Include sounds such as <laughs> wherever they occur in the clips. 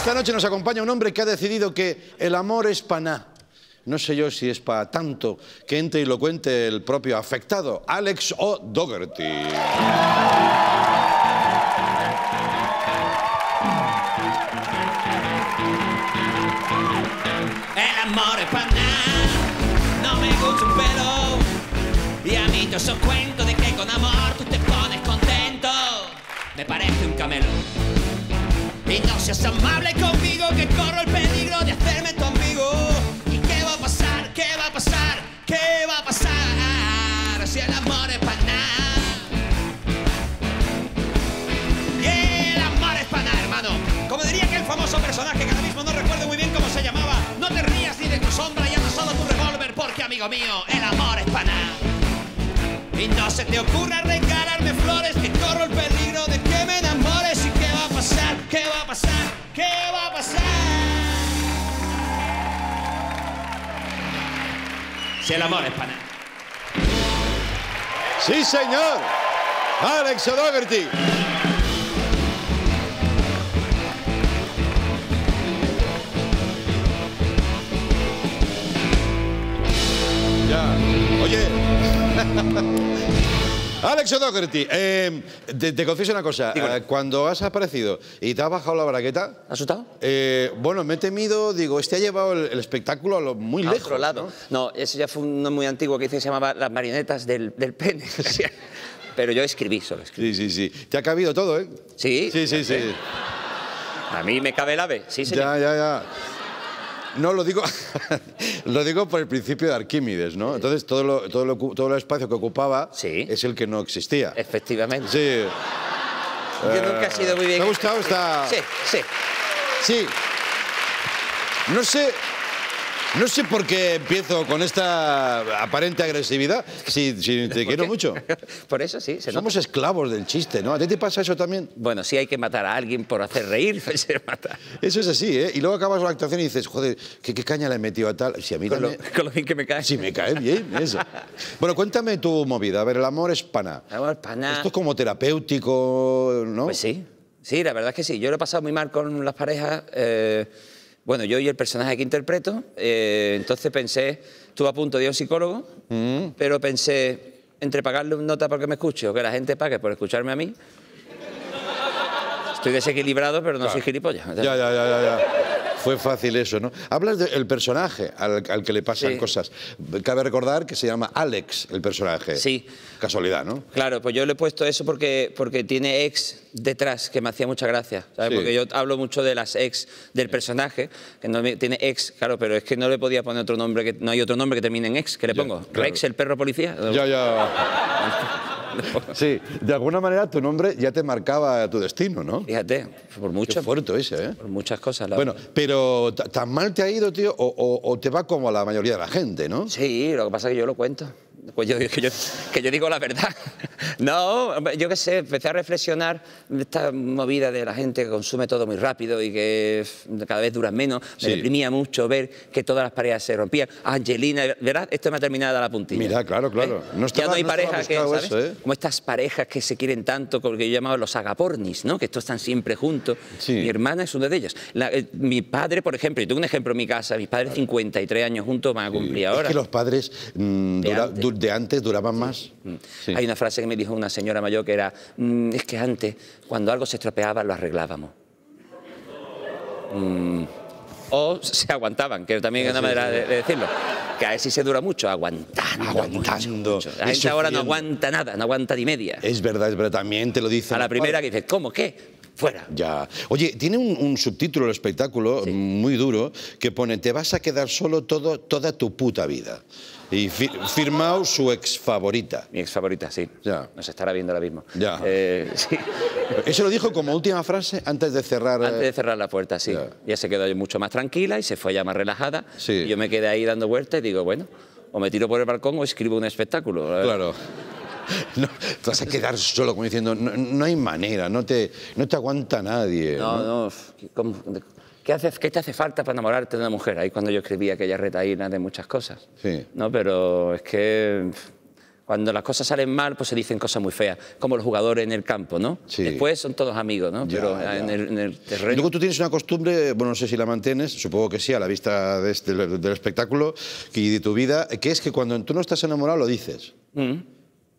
esta noche nos acompaña un hombre que ha decidido que el amor es paná. No sé yo si es para tanto que entre y lo cuente el propio afectado, Alex O'Dougherty. El amor es nada, no me gusta un pelo. Y a mí todos esos cuentos de que con amor tú te pones contento. Me parece un camelo. Seas amable conmigo que corro el peligro de hacerme tu amigo. ¿Y qué va a pasar? ¿Qué va a pasar? ¿Qué va a pasar? Si el amor es para nada. Y el amor es para nada, hermano. Como diría aquel famoso personaje que ahora mismo no recuerdo muy bien cómo se llamaba. No te rías ni de tu sombra y anda solo tu revólver porque, amigo mío, el amor es para nada. Y no se te ocurra regalarme flores que corro el peligro de que me enamores. ¿Qué va a pasar? ¿Qué va a pasar? Si el amor es para. Sí, señor. Alex O'Dougherty. Alex O'Dougherty, eh, te, te confieso una cosa. Eh, cuando has aparecido y te has bajado la bragueta, ¿Asustado? eh, bueno, me he temido, digo, este ha llevado el, el espectáculo a lo muy A lejos. otro lado. ¿no? ¿no? eso ya fue uno muy antiguo que hice se llamaba Las marionetas del, del pene. <laughs> Pero yo escribí, solo escribí. Sí, sí, sí. Te ha cabido todo, ¿eh? Sí. Sí, sí, sí. A mí me cabe el ave. Sí, señor. Ya, ya, ya. No, lo digo, <laughs> lo digo por el principio de Arquímedes, ¿no? Entonces, todo, lo, todo, lo, todo el espacio que ocupaba Sí. es el que no existía. Efectivamente. Sí. Yo nunca he sido muy bien. ¿Te ha gustado esta...? Sí, sí. Sí. No sé... No sé por qué empiezo con esta aparente agresividad, si, si te quiero qué? mucho. <laughs> Por eso sí, se nota. Somos esclavos del chiste, ¿no? ¿A ti te pasa eso también? Bueno, sí hay que matar a alguien por hacer reír, <laughs> pues se mata. Eso es así, ¿eh? Y luego acabas la actuación y dices, joder, ¿qué, qué caña le he metido a tal? Si a mí Con lo, también... con lo bien que me cae. Si me cae bien, eso. <laughs> Bueno, cuéntame tu movida. A ver, el amor es pana. Amor, pana. Esto es como terapéutico, ¿no? Pues sí, sí, la verdad es que sí. Yo lo he pasado muy mal con las parejas. eh, bueno, yo y el personaje que interpreto, eh, entonces pensé, estuve a punto de ir a un psicólogo, Mm. pero pensé, entre pagarle un nota porque me escuche o que la gente pague por escucharme a mí, estoy desequilibrado, pero no soy gilipollas. Ya, ya, ya, ya, ya. Fue fácil eso, ¿no? Hablas del personaje al, al que le pasan Sí. cosas. Cabe recordar que se llama Alex, el personaje. Sí. Casualidad, ¿no? Claro, pues yo le he puesto eso porque, porque tiene ex detrás, que me hacía mucha gracia. ¿sabes? Sí. Porque yo hablo mucho de las ex del personaje, que no me- tiene ex, claro, pero es que no le podía poner otro nombre, que no hay otro nombre que termine en ex. ¿Qué le Ya, pongo? claro. ¿Rex, el perro policía? Ya, ya. <laughs> <laughs> Sí, de alguna manera tu nombre ya te marcaba tu destino, ¿no? Fíjate, por mucho, fuerte ese, ¿eh? por muchas cosas. la Bueno, verdad. pero ¿ta- ¿tan mal te ha ido, tío? O, o- o te va como a la mayoría de la gente, ¿no? Sí, lo que pasa es que yo lo cuento. Pues yo, que, yo, que yo digo la verdad. <laughs> No, yo qué sé, empecé a reflexionar esta movida de la gente que consume todo muy rápido y que cada vez dura menos. Me Sí. deprimía mucho ver que todas las parejas se rompían. Angelina, ¿verdad? Esto me ha terminado dar la puntilla. Mira, claro, claro. No ya estaba- no hay no parejas que, ¿sabes? eso, ¿eh? Como estas parejas que se quieren tanto, que yo llamaba los agapornis, ¿no? Que estos están siempre juntos. Sí. Mi hermana es una de ellas. La- eh, mi padre, por ejemplo, y tengo un ejemplo en mi casa, mis padres 53 años juntos van a cumplir ahora. Es que los padres mm, De dura- antes. du- de antes duraban más. Sí. Hay una frase que me dijo una señora mayor que era, "Mm, es que antes, cuando algo se estropeaba, lo arreglábamos. Mm, o se aguantaban, que también es una manera de, de decirlo. Que a ver si se dura mucho, aguantando. Aguantando. mucho, mucho. La gente ahora no aguanta nada, no aguanta ni media. Es verdad, es verdad. También te lo dicen. A la primera que dices, ¿cómo qué? Fuera. Ya. Oye, tiene un, un subtítulo el espectáculo muy duro que pone Te vas a quedar solo todo, toda tu puta vida. Y fi- firmado su ex favorita. Mi ex favorita, sí. Ya. Nos estará viendo ahora mismo. Ya. Eh, sí. <laughs> Eso lo dijo como última frase antes de cerrar. Antes eh, de cerrar la puerta, sí. Ya. Ya se quedó mucho más tranquila y se fue ya más relajada. Sí. Y yo me quedé ahí dando vueltas y digo, bueno, o me tiro por el balcón o escribo un espectáculo. Claro. <laughs> No, te vas a quedar solo, como diciendo, no, no hay manera, no te, no te aguanta nadie. No, ¿no? no. ¿cómo- ¿Qué, hace, ¿Qué te hace falta para enamorarte de una mujer? Ahí cuando yo escribía aquella retaína de muchas cosas. Sí. No, pero es que cuando las cosas salen mal, pues se dicen cosas muy feas, como los jugadores en el campo, ¿no? Sí. Después son todos amigos, ¿no? Ya, Pero ya. En, el, en el terreno... Luego tú tienes una costumbre, bueno, no sé si la mantienes, supongo que sí, a la vista de este- del espectáculo y de tu vida, que es que cuando tú no estás enamorado lo dices.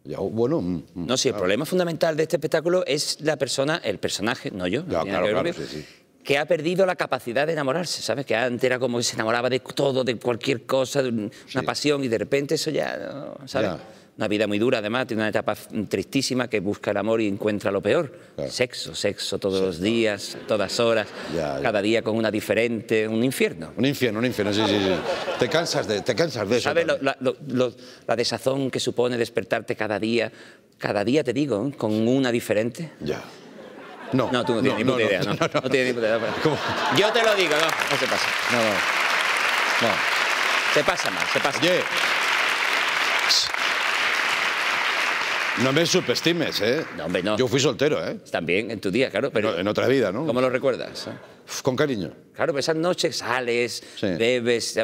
Ya, bueno, mm, mm. No, sí, el problema fundamental de este espectáculo es la persona, el personaje, no yo, Ya, claro, que ver claro, conmigo, sí, sí. que ha perdido la capacidad de enamorarse, ¿sabes? Que antes era como que se enamoraba de todo, de cualquier cosa, de un- una pasión, y de repente eso ya, ¿sabes? Ya. Una vida muy dura, además, tiene una etapa tristísima que busca el amor y encuentra lo peor. Claro. Sexo, sexo todos los días, todas horas, Ya, ya. cada día con una diferente, un infierno. Un infierno, un infierno, sí, sí, sí. Te cansas de, te cansas de eso. ¿Sabes lo- la, lo- la desazón que supone despertarte cada día? Cada día, te digo, ¿eh? con una diferente. Ya. No, No, tú no tienes ni puta idea, no. No, tienes ni puta idea. pero-. Yo te lo digo, no, no se pasa. No, no. No. Se pasa mal, se pasa. Oye. No me subestimes, ¿eh? No, hombre, no. Yo fui soltero, ¿eh? También en tu día, claro, pero No, en otra vida, ¿no? ¿cómo lo recuerdas? Uf, Con cariño. Claro, pero esas noches sales, Sí. bebes,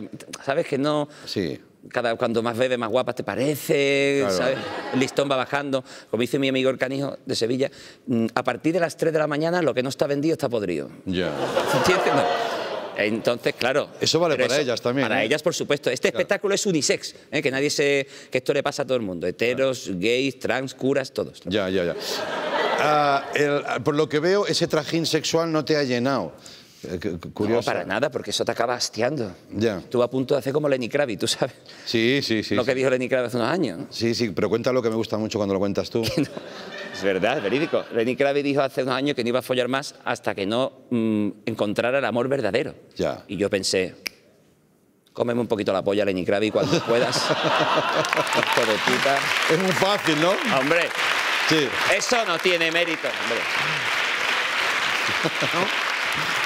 sabes que no... Sí. Cada, cuando más bebes, más guapas te parece, Claro. ¿sabes? El listón va bajando. Como dice mi amigo el canijo de Sevilla, mm, a partir de las 3 de la mañana lo que no está vendido está podrido. Ya. <laughs> ¿Entiendes? No. Entonces, claro. Eso vale para ellas también, Para ¿eh? ellas, por supuesto. Este espectáculo es unisex, ¿eh? que nadie se. que esto le pasa a todo el mundo. Heteros, gays, trans, curas, todos. Ya, ya, ya. Ah, el- por lo que veo, ese trajín sexual no te ha llenado. Eh, cu- cu- No, para nada, porque eso te acaba hastiando. Ya. Estuve a punto de hacer como Lenny Kravitz, tú sabes Sí, sí, sí. lo que sí. dijo Lenny Kravitz hace unos años. ¿no? Sí, sí, pero cuenta lo que me gusta mucho cuando lo cuentas tú. <laughs> Es verdad, es verídico. Lenny Kravitz dijo hace unos años que no iba a follar más hasta que no mm, encontrara el amor verdadero. Ya. Y yo pensé, cómeme un poquito la polla, Lenny Kravitz, cuando puedas. <laughs> De. Es muy fácil, ¿no? Hombre, Sí. eso no tiene mérito. hombre. <laughs>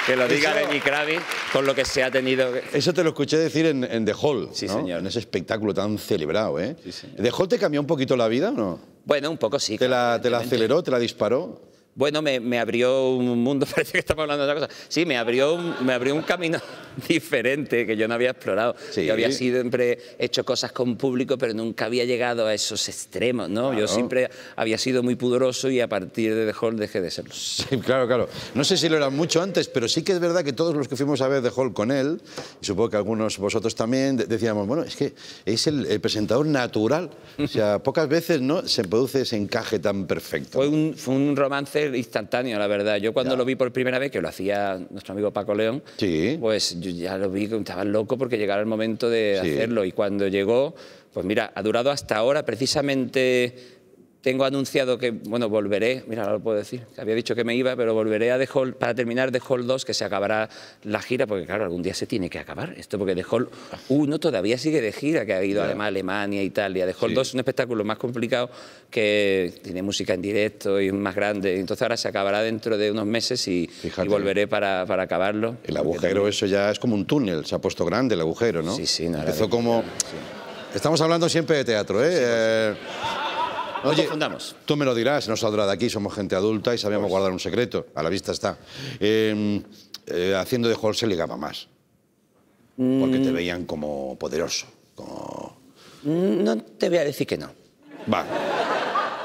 Que lo diga Eso- Lenny Kravitz con lo que se ha tenido. Eso te lo escuché decir en, en The Hall, Sí, ¿no? señor. En ese espectáculo tan celebrado, ¿eh? Sí, señor. ¿The Hall te cambió un poquito la vida o no? Bueno, un poco sí. ¿Te la, claro, te la aceleró, te la disparó? Bueno, me, me abrió un mundo, <laughs> parece que estamos hablando de otra cosa. Sí, me abrió un, me abrió un camino <laughs> diferente que yo no había explorado. Sí. Yo había siempre hecho cosas con público, pero nunca había llegado a esos extremos, ¿no? Yo siempre había sido muy pudoroso y a partir de The Hall dejé de serlo. <laughs> Sí, claro, claro. No sé si lo era mucho antes, pero sí que es verdad que todos los que fuimos a ver The Hall con él, y supongo que algunos vosotros también, de- decíamos, bueno, es que es el, el presentador natural. O sea, <laughs> pocas veces no se produce ese encaje tan perfecto. Fue un, fue un romance instantáneo, la verdad. Yo cuando Ya. lo vi por primera vez, que lo hacía nuestro amigo Paco León, Sí. pues yo ya lo vi que estaba loco porque llegara el momento de Sí. hacerlo. Y cuando llegó, pues mira, ha durado hasta ahora. Precisamente tengo anunciado que, bueno, volveré, mira, ahora lo puedo decir, que había dicho que me iba, pero volveré a The Hall, para terminar The Hall 2, que se acabará la gira, porque claro, algún día se tiene que acabar esto, porque The Hall 1 todavía sigue de gira, que ha ido además a Alemania, Italia. The Hall Sí. 2 es un espectáculo más complicado que tiene música en directo y es más grande. Entonces ahora se acabará dentro de unos meses y, Fíjate. y volveré para, para acabarlo. El agujero, eso ya es como un túnel, se ha puesto grande el agujero, ¿no? Sí, sí, nada Empezó como... Estamos hablando siempre de teatro, ¿eh? Eh, No confundamos. Tú me lo dirás, no saldrá de aquí, somos gente adulta y sabíamos Pues. guardar un secreto, a la vista está. Eh, eh, haciendo de Hall se ligaba más, porque Mm. te veían como poderoso, como... No te voy a decir que no. Va,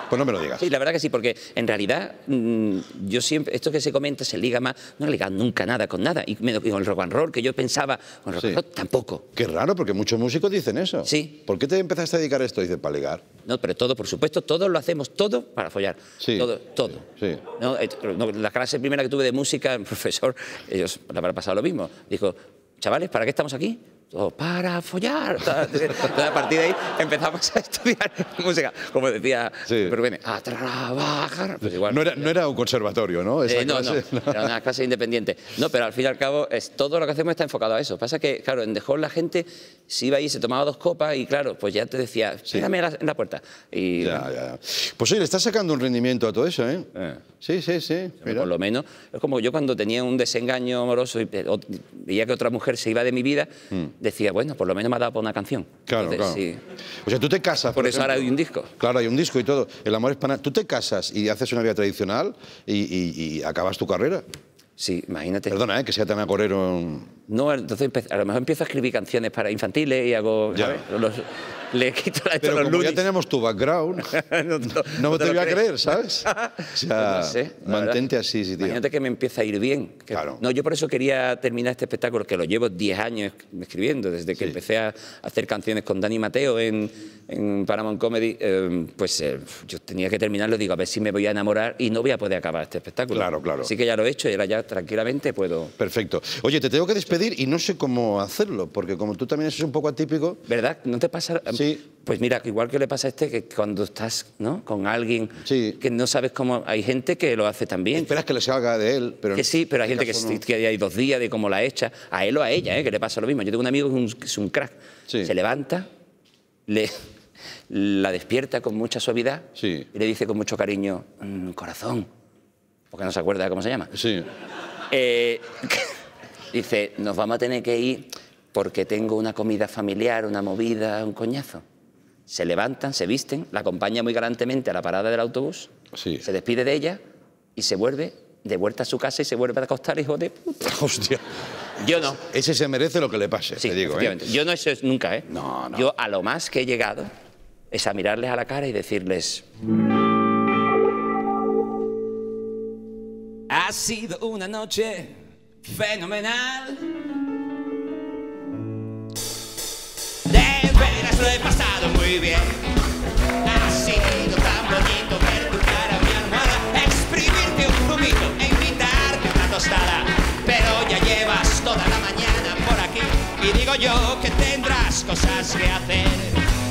pues no me lo digas. Sí, la verdad que sí, porque en realidad mm, yo siempre, esto que se comenta se liga más, no he ligado nunca nada con nada. Y, me- con el rock and roll, que yo pensaba, con el rock Sí. and roll tampoco. Qué raro, porque muchos músicos dicen eso. Sí. ¿Por qué te empezaste a dedicar a esto? Dice, para ligar. No, pero todo, por supuesto, todo lo hacemos, todo para follar. Sí. Todo, todo. Sí. No, eh, no, la clase primera que tuve de música, el profesor, ellos le habrá pasado lo mismo. Dijo, chavales, ¿para qué estamos aquí? Todos, para follar. Entonces, a partir de ahí empezamos a estudiar <laughs> música. Como decía, Sí. pero viene, a trabajar. Pues igual. No era, no era un conservatorio, ¿no? Esa Eh, no, no, clase. era una clase independiente. No, pero al fin y al cabo, es, todo lo que hacemos está enfocado a eso. Pasa que, claro, en Hall la gente se iba ahí, se tomaba dos copas y, claro, pues ya te decía, espérame en la, en la puerta. Y Ya, ya, ya. Pues oye, le estás sacando un rendimiento a todo eso, ¿eh? Eh. Sí, sí, sí. Mira. por lo menos, es como yo cuando tenía un desengaño amoroso y eh, veía que otra mujer se iba de mi vida, decía, bueno, por lo menos me ha dado para una canción. Claro, Entonces, claro. sí. O sea, tú te casas. Por eso ahora hay un disco. Claro, hay un disco y todo. El amor es pana. Tú te casas y haces una vida tradicional y, y- y acabas tu carrera. Sí, imagínate. Perdona, ¿eh? que sea tan agorero. No, entonces a lo mejor empiezo a escribir canciones para infantiles y hago, Ya. ¿sabes? Los- le quito la Pero como ya tenemos tu background, <laughs> no, no, me te te voy a creer, ¿sabes? <laughs> O sea, No sé, mantente verdad. así, sí, tío. Imagínate que me empieza a ir bien. que- Claro. No, yo por eso quería terminar este espectáculo, que lo llevo 10 años escribiendo, desde que Sí. empecé a hacer canciones con Dani Mateo en, en Paramount Comedy, eh, pues eh, yo tenía que terminarlo, digo, a ver si me voy a enamorar y no voy a poder acabar este espectáculo. Claro, claro. Así que ya lo he hecho y ahora ya tranquilamente puedo... Perfecto. Oye, te tengo que despedir y no sé cómo hacerlo, porque como tú también eres un poco atípico, ¿Verdad? ¿No te pasa? Sí. Pues mira, igual que le pasa a este, que cuando estás ¿no? con alguien Sí. que no sabes cómo... Hay gente que lo hace también. esperas que le salga de él, pero Que sí, pero hay en gente que, este sí- caso que hay dos días de cómo la echa. A él o a ella, ¿eh? que le pasa lo mismo. Yo tengo un amigo que es un, que es un crack. Sí. Se levanta, le, la despierta con mucha suavidad Sí. y le dice con mucho cariño, "Mm, corazón, porque no se acuerda cómo se llama. no. Sí. Eh, <laughs> dice, nos vamos a tener que ir porque tengo una comida familiar, una movida, un coñazo. Se levantan, se visten, la acompaña muy galantemente a la parada del autobús, Sí. se despide de ella y se vuelve de vuelta a su casa y se vuelve a acostar, hijo de puta. <laughs> Hostia. Yo no. Ese se merece lo que le pase, Sí, te digo, ¿eh? Yo no eso nunca, ¿eh? No, no. Yo a lo más que he llegado es a mirarles a la cara y decirles, Ha sido una noche fenomenal. De veras lo he pasado muy bien. Ha sido tan bonito ver tu cara, mi almohada, exprimirte un zumito e invitarte una tostada. Pero ya llevas toda la mañana por aquí y digo yo que tendrás cosas que hacer.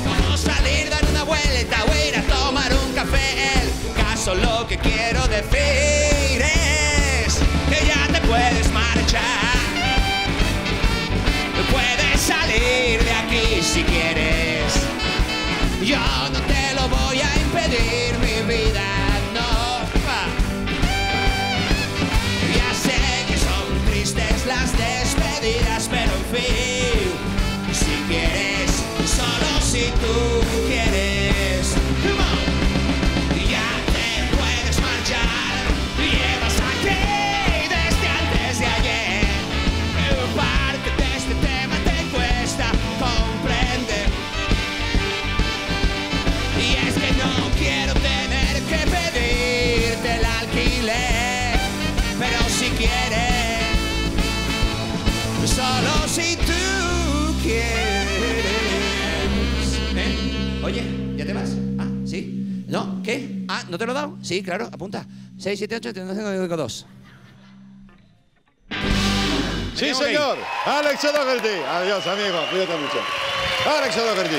Como salir, dar una vuelta o ir a tomar un café. El caso lo que quiero decir pero si quieres, solo si tú Oye, ¿ya te vas? Ah, sí. ¿No? ¿Qué? Ah, ¿no te lo he dado? Sí, claro, apunta. 6, 7, 8, 5, 2. Sí, señor. Alex O'Doherty. Adiós, amigo. Cuídate mucho. Alex O'Doherty.